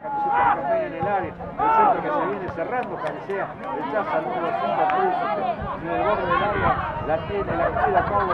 Camiseta que campaña en el área, el centro que se viene cerrando, cabecea, rechaza el número 5 en el borde del área, la tiene, la queda Pablo